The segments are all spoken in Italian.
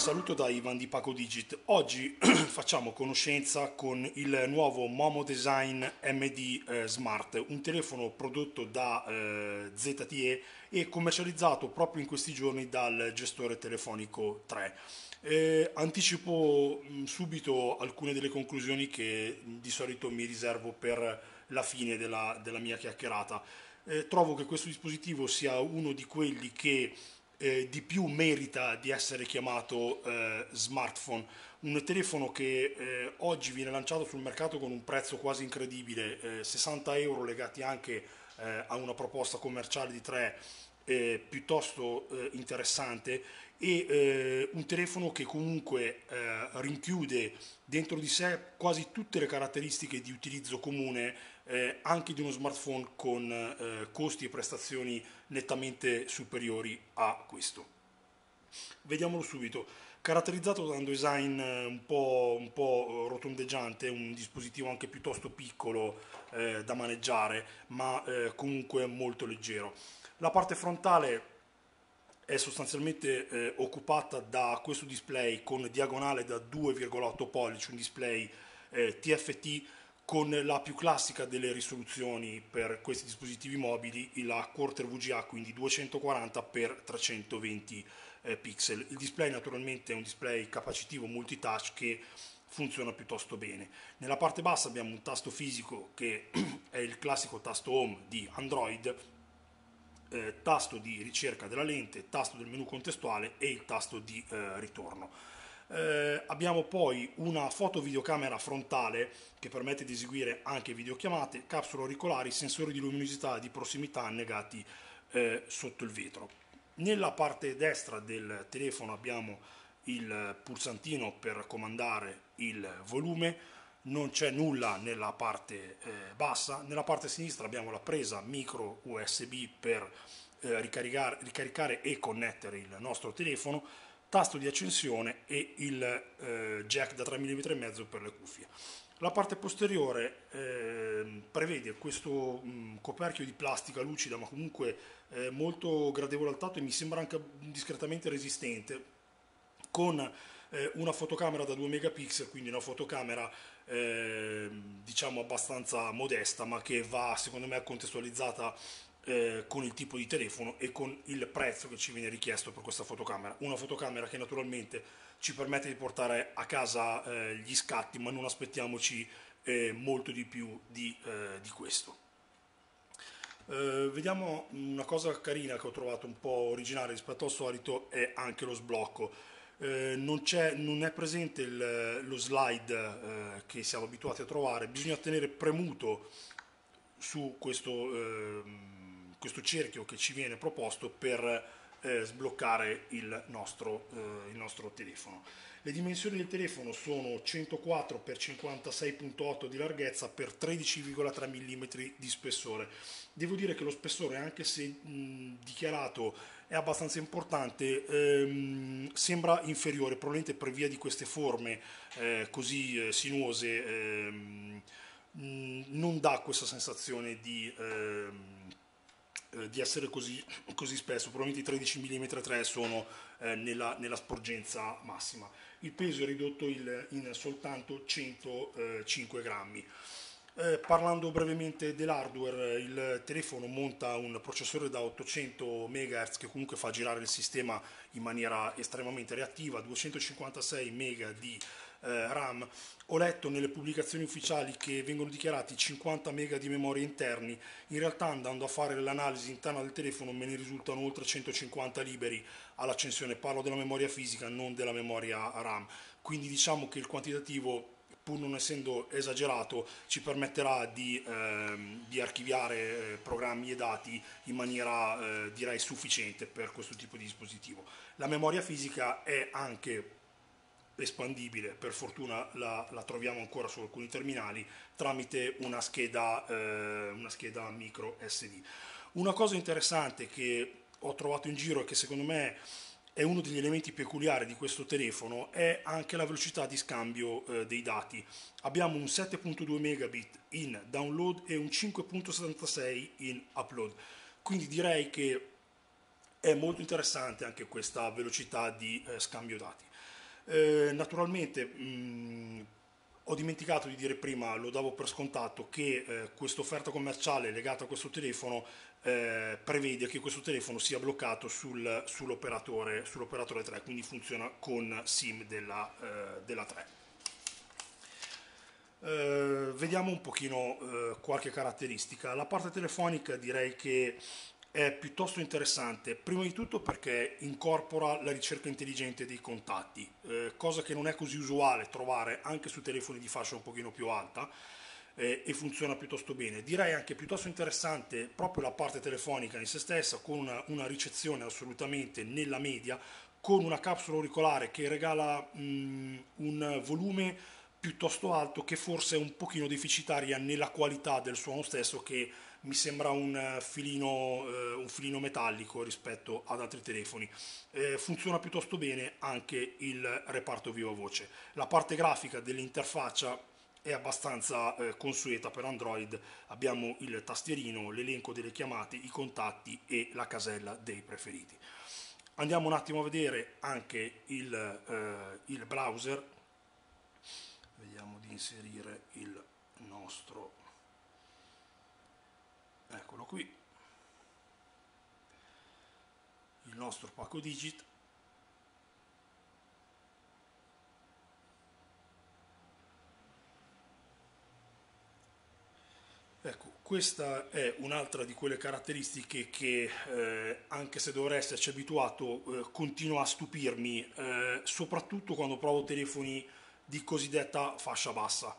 saluto da Ivan di Paco Digit. Oggi facciamo conoscenza con il nuovo Momo Design MD eh, Smart, un telefono prodotto da eh, ZTE e commercializzato proprio in questi giorni dal gestore telefonico 3. Eh, anticipo mh, subito alcune delle conclusioni che mh, di solito mi riservo per la fine della, della mia chiacchierata. Eh, trovo che questo dispositivo sia uno di quelli che eh, di più merita di essere chiamato eh, smartphone, un telefono che eh, oggi viene lanciato sul mercato con un prezzo quasi incredibile, 60 eh, euro legati anche eh, a una proposta commerciale di 3 eh, piuttosto interessante. E un telefono che comunque rinchiude dentro di sé quasi tutte le caratteristiche di utilizzo comune eh, anche di uno smartphone con eh, costi e prestazioni nettamente superiori a questo. Vediamolo subito. Caratterizzato da un design eh, un po', un po rotondeggiante, un dispositivo anche piuttosto piccolo eh, da maneggiare, ma eh, comunque molto leggero. La parte frontale è sostanzialmente eh, occupata da questo display con diagonale da 2,8 pollici, un display eh, TFT con la più classica delle risoluzioni per questi dispositivi mobili, la Quarter VGA, quindi 240 x 320 eh, pixel. Il display naturalmente è un display capacitivo multitouch che funziona piuttosto bene. Nella parte bassa abbiamo un tasto fisico che è il classico tasto home di Android, eh, tasto di ricerca della lente, tasto del menu contestuale e il tasto di eh, ritorno. Eh, abbiamo poi una foto-videocamera frontale che permette di eseguire anche videochiamate, capsule auricolari, sensori di luminosità di prossimità annegati eh, sotto il vetro. Nella parte destra del telefono abbiamo il pulsantino per comandare il volume, non c'è nulla nella parte eh, bassa, nella parte sinistra abbiamo la presa micro USB per eh, ricaricare, ricaricare e connettere il nostro telefono, tasto di accensione e il eh, jack da 3 mm per le cuffie. La parte posteriore eh, prevede questo mh, coperchio di plastica lucida ma comunque eh, molto gradevole al tatto e mi sembra anche discretamente resistente con eh, una fotocamera da 2 megapixel, quindi una fotocamera ehm, diciamo abbastanza modesta ma che va secondo me contestualizzata eh, con il tipo di telefono e con il prezzo che ci viene richiesto per questa fotocamera. Una fotocamera che naturalmente ci permette di portare a casa eh, gli scatti, ma non aspettiamoci eh, molto di più di, eh, di questo. Eh, vediamo una cosa carina che ho trovato un po' originale rispetto al solito è anche lo sblocco. Eh, non, non, è presente il, lo slide che siamo abituati a trovare, bisogna tenere premuto su questo ehm, questo cerchio che ci viene proposto per eh, sbloccare il nostro, eh, il nostro, telefono. Le dimensioni del telefono sono 104 x 56.8 di larghezza per 13,3 mm di spessore. Devo dire che lo spessore, anche se mh, dichiarato è abbastanza importante, ehm, sembra inferiore, probabilmente per via di queste forme eh, così eh, sinuose ehm, non dà questa sensazione di ehm, eh, di essere così, così, spesso, probabilmente i 13 mm 3 sono eh, nella, nella, sporgenza massima. Il peso è ridotto il, in soltanto 105 grammi. Eh, parlando brevemente dell'hardware, il telefono monta un processore da 800 MHz che comunque fa girare il sistema in maniera estremamente reattiva, 256 MB di eh, RAM. Ho letto nelle pubblicazioni ufficiali che vengono dichiarati 50 MB di memoria interni, in realtà andando a fare l'analisi interna del telefono me ne risultano oltre 150 liberi all'accensione, parlo della memoria fisica, non della memoria RAM, quindi diciamo che il quantitativo pur non essendo esagerato, ci permetterà di, ehm, di archiviare eh, programmi e dati in maniera eh, direi sufficiente per questo tipo di dispositivo. La memoria fisica è anche espandibile, per fortuna la, la, troviamo ancora su alcuni terminali, tramite una scheda, eh, una scheda micro SD. Una cosa interessante che ho trovato in giro e che secondo me è uno degli elementi peculiari di questo telefono è anche la velocità di scambio eh, dei dati. Abbiamo un 7.2 megabit in download e un 5.76 in upload, quindi direi che è molto interessante anche questa velocità di eh, scambio dati. Eh, naturalmente mh, ho dimenticato di dire prima, lo davo per scontato, che eh, questa offerta commerciale legata a questo telefono eh, prevede che questo telefono sia bloccato sul, sull'operatore, sull'operatore 3, quindi funziona con SIM della, eh, della 3. Uh, vediamo un pochino uh, qualche caratteristica. La parte telefonica direi che è piuttosto interessante, prima di tutto perché incorpora la ricerca intelligente dei contatti, uh, cosa che non è così usuale trovare anche su telefoni di fascia un pochino più alta eh, e funziona piuttosto bene. Direi anche piuttosto interessante proprio la parte telefonica in se stessa con una, una ricezione assolutamente nella media, con una capsula auricolare che regala mh, mm, un volume piuttosto alto che forse è un pochino deficitaria nella qualità del suono stesso che mi sembra un eh, filino, eh, un filino metallico rispetto ad altri telefoni. Eh, funziona piuttosto bene anche il reparto viva voce. La parte grafica dell'interfaccia è abbastanza eh, consueta per Android, abbiamo il tastierino, l'elenco delle chiamate, i contatti e la casella dei preferiti. Andiamo un attimo a vedere anche il, eh, il browser vediamo di inserire il nostro. Eccolo qui. Il nostro pacco digit. Ecco, questa è un'altra di quelle caratteristiche che, eh, anche se dovrei esserci abituato, eh, continua a stupirmi, eh, soprattutto quando provo telefoni di cosiddetta fascia bassa.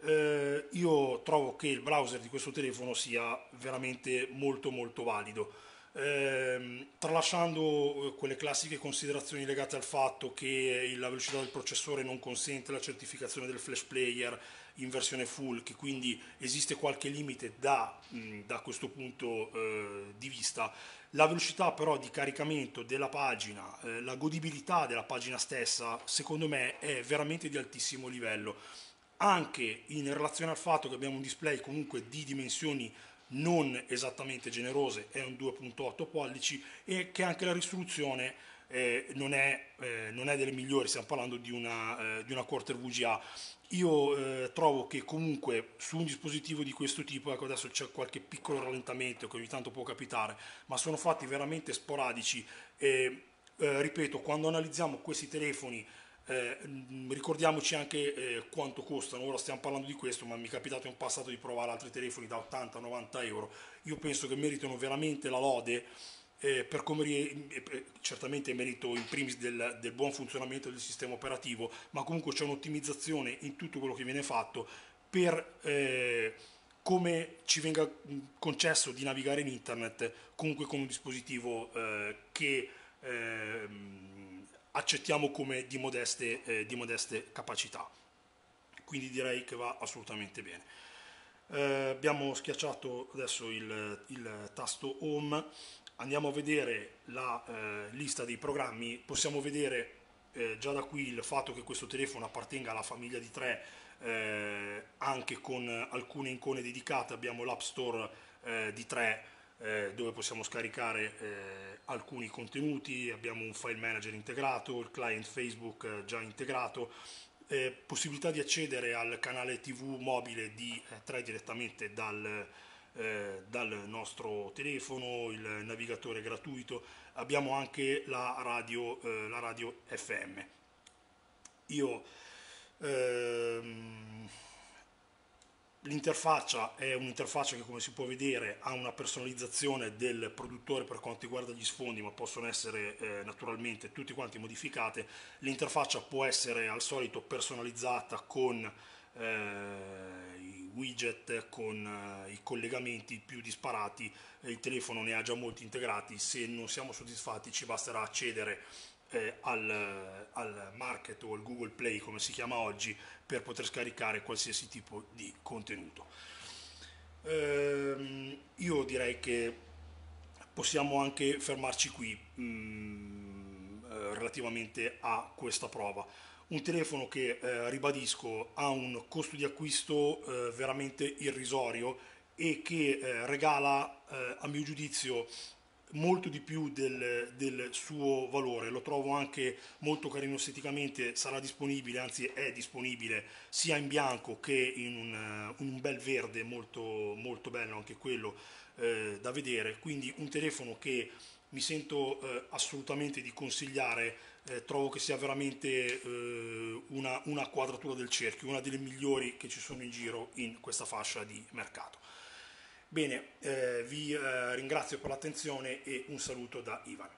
Eh, io trovo che il browser di questo telefono sia veramente molto molto valido. Eh, tralasciando quelle classiche considerazioni legate al fatto che la velocità del processore non consente la certificazione del flash player in versione full, che quindi esiste qualche limite da, da questo punto eh, di vista, la velocità però di caricamento della pagina, eh, la godibilità della pagina stessa, secondo me è veramente di altissimo livello, anche in relazione al fatto che abbiamo un display comunque di dimensioni non esattamente generose, è un 2.8 pollici e che anche la risoluzione eh, non, è, eh, non, è, delle migliori, stiamo parlando di una, eh, di una quarter VGA io eh, trovo che comunque su un dispositivo di questo tipo, ecco adesso c'è qualche piccolo rallentamento che ogni tanto può capitare, ma sono fatti veramente sporadici e eh, ripeto, quando analizziamo questi telefoni eh, ricordiamoci anche eh, quanto costano, ora stiamo parlando di questo, ma mi è capitato in passato di provare altri telefoni da 80-90 euro, io penso che meritano veramente la lode eh, per come eh, certamente è merito in primis del, del, buon funzionamento del sistema operativo, ma comunque c'è un'ottimizzazione in tutto quello che viene fatto per eh, come ci venga concesso di navigare in internet comunque con un dispositivo eh, che ehm, accettiamo come di modeste, eh, di modeste capacità. Quindi direi che va assolutamente bene. Eh, abbiamo schiacciato adesso il, il, tasto home andiamo a vedere la eh, lista dei programmi, possiamo vedere eh, già da qui il fatto che questo telefono appartenga alla famiglia di tre, eh, anche con alcune icone dedicate, abbiamo l'App Store eh, di tre eh, dove possiamo scaricare eh, alcuni contenuti, abbiamo un file manager integrato, il client Facebook già integrato, possibilità di accedere al canale TV mobile di 3 direttamente dal eh, dal nostro telefono, il navigatore gratuito, abbiamo anche la radio, eh, la radio FM. Io ehm, L'interfaccia è un'interfaccia che come si può vedere ha una personalizzazione del produttore per quanto riguarda gli sfondi ma possono essere eh, naturalmente tutti quanti modificate. L'interfaccia può essere al solito personalizzata con eh, widget con eh, i collegamenti più disparati, il telefono ne ha già molti integrati, se non siamo soddisfatti ci basterà accedere eh, al, al, market o al Google Play come si chiama oggi per poter scaricare qualsiasi tipo di contenuto. Ehm, io direi che possiamo anche fermarci qui mh, mm, eh, relativamente a questa prova un telefono che, eh, ribadisco, ha un costo di acquisto eh, veramente irrisorio e che eh, regala, eh, a mio giudizio, molto di più del, del, suo valore, lo trovo anche molto carino esteticamente, sarà disponibile, anzi è disponibile sia in bianco che in un, un bel verde molto, molto bello anche quello eh, da vedere, quindi un telefono che mi sento eh, assolutamente di consigliare, eh, trovo che sia veramente eh, una, una quadratura del cerchio, una delle migliori che ci sono in giro in questa fascia di mercato. Bene, eh, vi eh, ringrazio per l'attenzione e un saluto da Ivan.